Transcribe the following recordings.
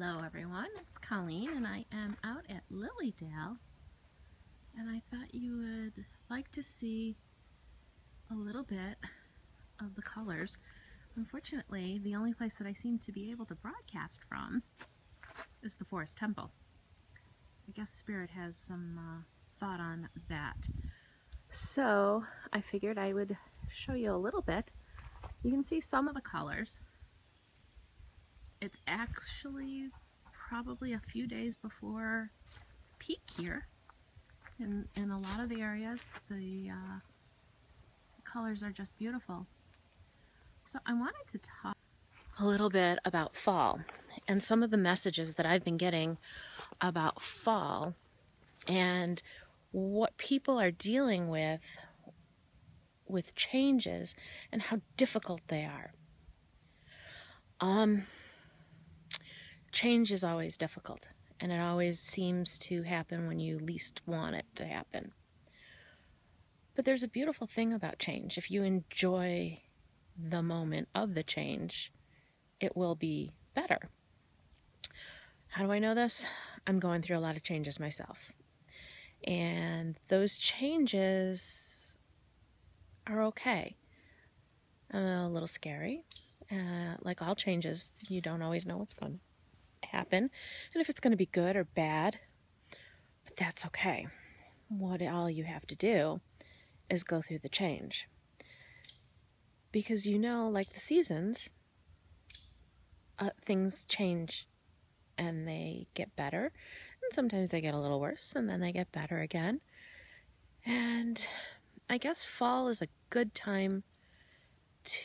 Hello everyone, it's Colleen and I am out at Lily Dale and I thought you would like to see a little bit of the colors. Unfortunately, the only place that I seem to be able to broadcast from is the Forest Temple. I guess Spirit has some uh, thought on that. So I figured I would show you a little bit. You can see some of the colors it's actually probably a few days before peak here. In, in a lot of the areas, the uh, colors are just beautiful. So I wanted to talk a little bit about fall and some of the messages that I've been getting about fall and what people are dealing with with changes and how difficult they are. Um, change is always difficult and it always seems to happen when you least want it to happen. But there's a beautiful thing about change. If you enjoy the moment of the change, it will be better. How do I know this? I'm going through a lot of changes myself. And those changes are okay. A little scary. Uh, like all changes, you don't always know what's going happen and if it's going to be good or bad. But that's okay. What all you have to do is go through the change. Because you know, like the seasons, uh, things change and they get better. And sometimes they get a little worse and then they get better again. And I guess fall is a good time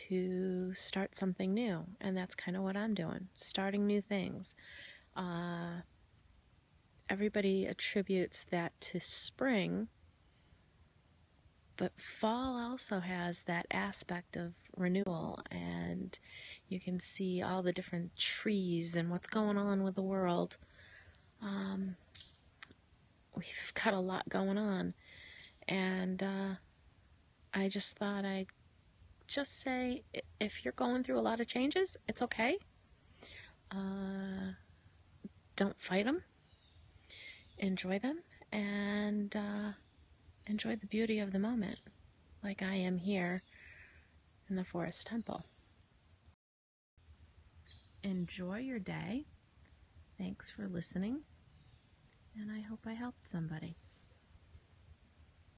to start something new. And that's kind of what I'm doing starting new things. Uh, everybody attributes that to spring, but fall also has that aspect of renewal, and you can see all the different trees and what's going on with the world. Um, we've got a lot going on, and uh, I just thought I'd just say if you're going through a lot of changes, it's okay. Uh, don't fight them. Enjoy them and uh, enjoy the beauty of the moment, like I am here in the Forest Temple. Enjoy your day. Thanks for listening, and I hope I helped somebody.